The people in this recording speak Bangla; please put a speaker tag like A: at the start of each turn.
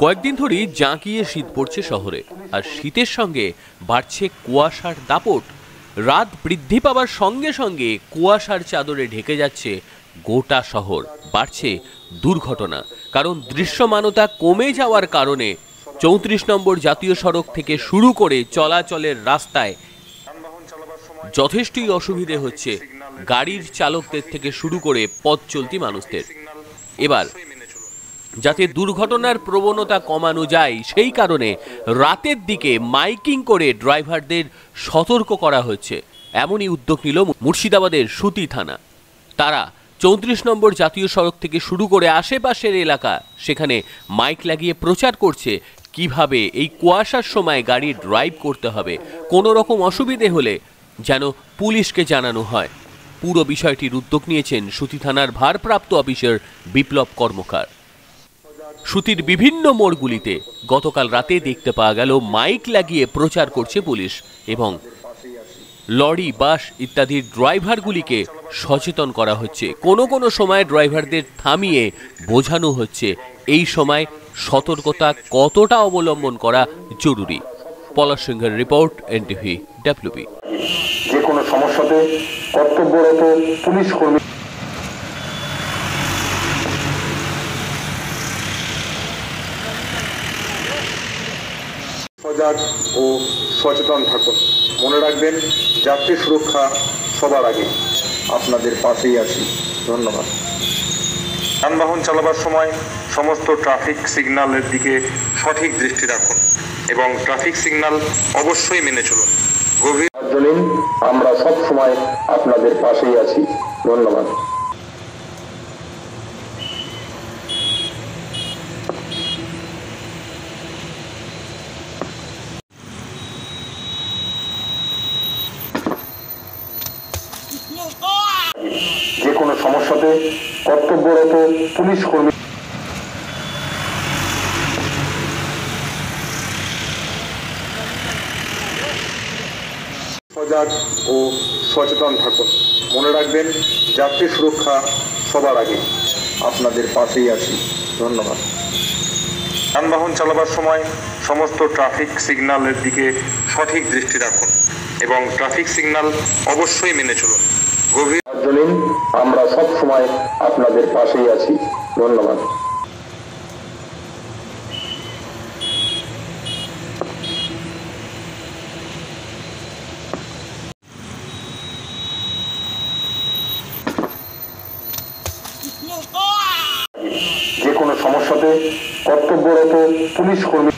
A: কয়েকদিন ধরেই জাঁকিয়ে শীত পড়ছে শহরে, আর শীতের সঙ্গে বাড়ছে কুয়াশার দাপট। রাত বৃদ্ধি পাওয়ার সঙ্গে সঙ্গে কুয়াশার চাদরে ঢেকে যাচ্ছে গোটা শহর। বাড়ছে দুর্ঘটনা, কারণ দৃশ্যমানতা কমে যাওয়ার কারণে চৌত্রিশ নম্বর জাতীয় সড়ক থেকে শুরু করে চলাচলের রাস্তায় যথেষ্টই অসুবিধে হচ্ছে গাড়ির চালকদের থেকে শুরু করে পথ চলতি মানুষদের। এবার যাতে দুর্ঘটনার প্রবণতা কমানো যায়, সেই কারণে রাতের দিকে মাইকিং করে ড্রাইভারদের সতর্ক করা হচ্ছে। এমনই উদ্যোগ নিল মুর্শিদাবাদের সুতি থানা। তারা চৌত্রিশ নম্বর জাতীয় সড়ক থেকে শুরু করে আশেপাশের এলাকা, সেখানে মাইক লাগিয়ে প্রচার করছে কীভাবে এই কুয়াশার সময় গাড়ি ড্রাইভ করতে হবে। কোনো রকম অসুবিধে হলে যেন পুলিশকে জানানো হয়। পুরো বিষয়টির উদ্যোগ নিয়েছেন সুতি থানার ভারপ্রাপ্ত অফিসার বিপ্লব কর্মকার। সুতির বিভিন্ন মোড়গুলিতে গতকাল রাতে দেখতে পাওয়া গেল, মাইক লাগিয়ে প্রচার করছে পুলিশ এবং লরি, বাস ইত্যাদির ড্রাইভারগুলিকে সচেতন করা হচ্ছে। কোনো কোনো সময় ড্রাইভারদের থামিয়ে বোঝানো হচ্ছে, এই সময় সতর্কতা কতটা অবলম্বন করা জরুরি। পলাশ সিংহের রিপোর্ট, এনটিভি, ডাব্লিউবি।
B: যে কোনো সমস্যাতে কর্তব্যরত পুলিশ কর্মী সজাগ ও সচেতন থাকুন। মনে রাখবেন, যাত্রী সুরক্ষা সবার আগে। আপনাদের পাশেই আছি। ধন্যবাদ। যানবাহন চালাবার সময় সমস্ত ট্রাফিক সিগন্যালের দিকে সঠিক দৃষ্টি রাখুন এবং ট্রাফিক সিগন্যাল অবশ্যই মেনে চলুন। গভীর আমরা সব সময় আপনাদের পাশেই আছি। ধন্যবাদ যে কোনো সমস্যাতে কর্তব্যরত পুলিশ কর্মী সজাগ ও সচেতন থাকুন। মনে রাখবেন, যাত্রী সুরক্ষা সবার আগে। আপনাদের পাশেই আছি। ধন্যবাদ। যানবাহন চালাবার সময় সমস্ত ট্রাফিক সিগন্যালের দিকে সঠিক দৃষ্টি রাখুন এবং ট্রাফিক সিগন্যাল অবশ্যই মেনে চলুন। গভীর আমরা সব সময় আপনাদের পাশেই আছি। ধন্যবাদ। যে কোনো সমস্যাতে কর্তব্যরত পুলিশ কর্মী